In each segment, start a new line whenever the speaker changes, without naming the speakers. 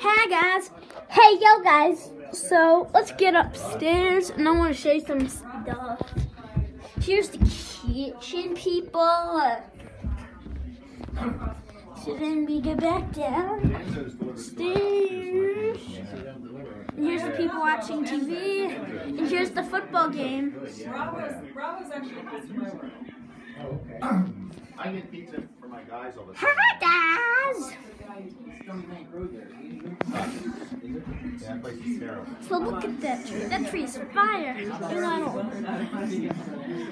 Hi guys. Hey yo guys. So let's get upstairs and I want to show you some stuff. Here's the kitchen people. So then we go back down stairs. And here's the people watching TV. And here's the football game.
Bravo's, Bravo's actually close to my work.
I get pizza for my guys all the time.
Hi guys. So look at that tree. That tree is fire.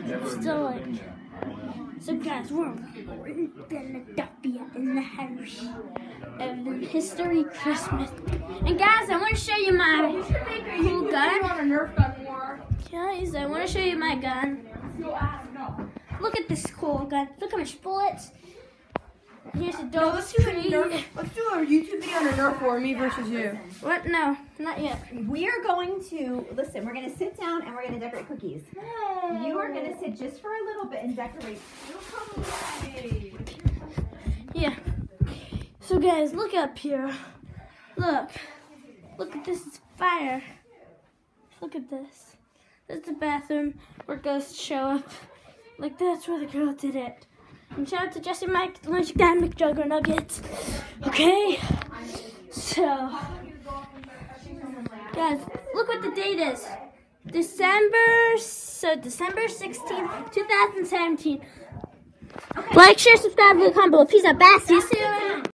Don't still like. So guys, we're in Philadelphia in the house of History Christmas. And guys, I want to show you my cool gun. Guys, I want to show you my gun. Look at this cool gun. Look how much bullets. Here's a dog
let's do a. Nerf. Let's do a YouTube video on a Nerf war, me versus you.
What? No, not yet.
We are going to listen. We're going to sit down and we're going to decorate cookies. You are going to sit just for a little bit and decorate.
Yeah. So guys, look up here. Look. Look at this. It's fire. Look at this. This is the bathroom where ghosts show up. Like that's where the girl did it. And shout out to Jesse Mike, lunch guy, McJugger Nuggets. Okay. So guys, look what the date is. December so December 16th, 2017. Like, share, subscribe, leave a comment below. Peace out, bye. See you soon.